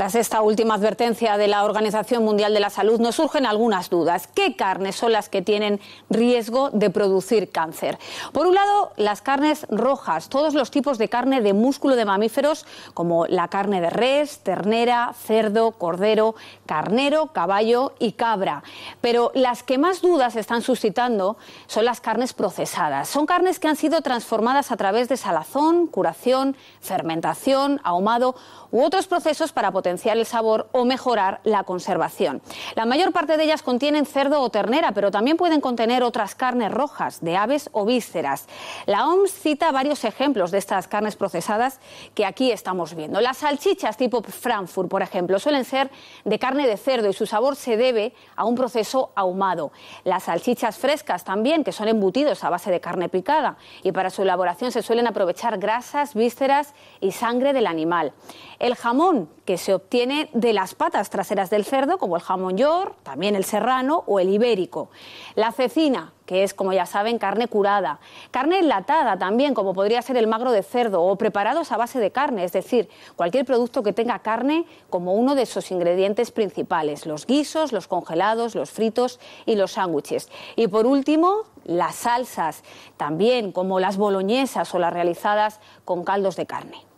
Tras esta última advertencia de la Organización Mundial de la Salud, nos surgen algunas dudas. ¿Qué carnes son las que tienen riesgo de producir cáncer? Por un lado, las carnes rojas, todos los tipos de carne de músculo de mamíferos, como la carne de res, ternera, cerdo, cordero, carnero, caballo y cabra. Pero las que más dudas están suscitando son las carnes procesadas. Son carnes que han sido transformadas a través de salazón, curación, fermentación, ahumado u otros procesos para potenciar el sabor o mejorar la conservación. La mayor parte de ellas contienen cerdo o ternera, pero también pueden contener otras carnes rojas, de aves o vísceras. La OMS cita varios ejemplos de estas carnes procesadas que aquí estamos viendo. Las salchichas tipo Frankfurt, por ejemplo, suelen ser de carne de cerdo y su sabor se debe a un proceso ahumado. Las salchichas frescas también, que son embutidos a base de carne picada y para su elaboración se suelen aprovechar grasas, vísceras y sangre del animal. El jamón, que se obtiene de las patas traseras del cerdo, como el jamón york, también el serrano o el ibérico. La cecina, que es, como ya saben, carne curada. Carne enlatada también, como podría ser el magro de cerdo, o preparados a base de carne, es decir, cualquier producto que tenga carne como uno de sus ingredientes principales, los guisos, los congelados, los fritos y los sándwiches. Y por último, las salsas, también como las boloñesas o las realizadas con caldos de carne.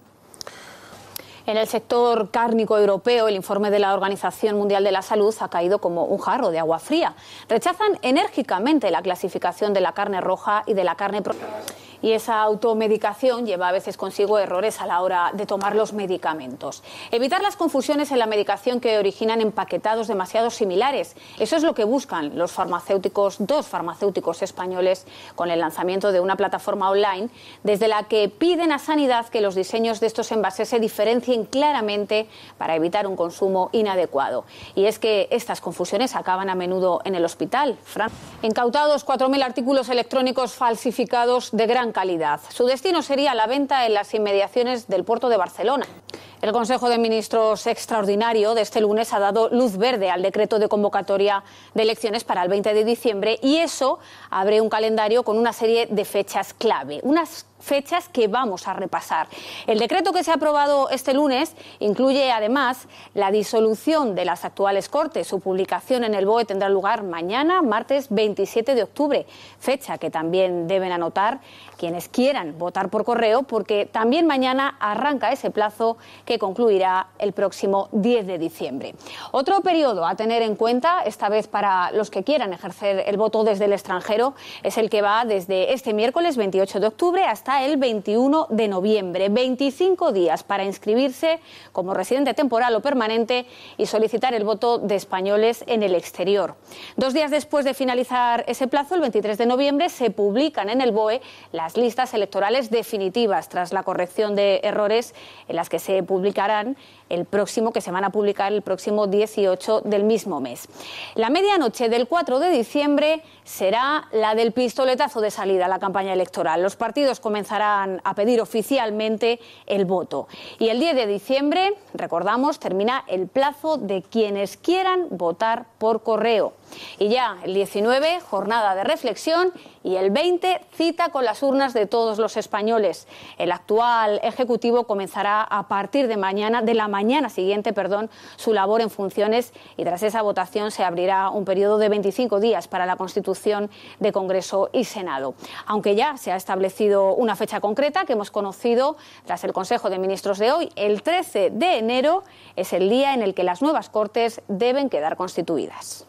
En el sector cárnico europeo, el informe de la Organización Mundial de la Salud ha caído como un jarro de agua fría. Rechazan enérgicamente la clasificación de la carne roja y de la carne y esa automedicación lleva a veces consigo errores a la hora de tomar los medicamentos. Evitar las confusiones en la medicación que originan empaquetados demasiado similares. Eso es lo que buscan los farmacéuticos, dos farmacéuticos españoles, con el lanzamiento de una plataforma online desde la que piden a Sanidad que los diseños de estos envases se diferencien claramente para evitar un consumo inadecuado. Y es que estas confusiones acaban a menudo en el hospital. Incautados 4.000 artículos electrónicos falsificados de gran calidad. Su destino sería la venta en las inmediaciones del puerto de Barcelona. El Consejo de Ministros extraordinario de este lunes ha dado luz verde al decreto de convocatoria de elecciones para el 20 de diciembre y eso abre un calendario con una serie de fechas clave, unas fechas que vamos a repasar. El decreto que se ha aprobado este lunes incluye además la disolución de las actuales Cortes. Su publicación en el BOE tendrá lugar mañana, martes 27 de octubre, fecha que también deben anotar quienes quieran votar por correo, porque también mañana arranca ese plazo que concluirá el próximo 10 de diciembre. Otro periodo a tener en cuenta, esta vez para los que quieran ejercer el voto desde el extranjero, es el que va desde este miércoles 28 de octubre hasta el 21 de noviembre. 25 días para inscribirse como residente temporal o permanente y solicitar el voto de españoles en el exterior. Dos días después de finalizar ese plazo, el 23 de noviembre, se publican en el BOE las listas electorales definitivas tras la corrección de errores en las que se publicarán el próximo, que se van a publicar el próximo 18 del mismo mes. La medianoche del 4 de diciembre será la del pistoletazo de salida a la campaña electoral. Los partidos comenzarán a pedir oficialmente el voto. Y el 10 de diciembre, recordamos, termina el plazo de quienes quieran votar por correo. Y ya el 19, jornada de reflexión y el 20, cita con las urnas de todos los españoles. El actual Ejecutivo comenzará a partir de mañana, de la mañana siguiente, perdón, su labor en funciones y tras esa votación se abrirá un periodo de 25 días para la constitución de Congreso y Senado. Aunque ya se ha establecido una fecha concreta que hemos conocido tras el Consejo de Ministros de hoy, el 13 de enero es el día en el que las nuevas Cortes deben quedar constituidas.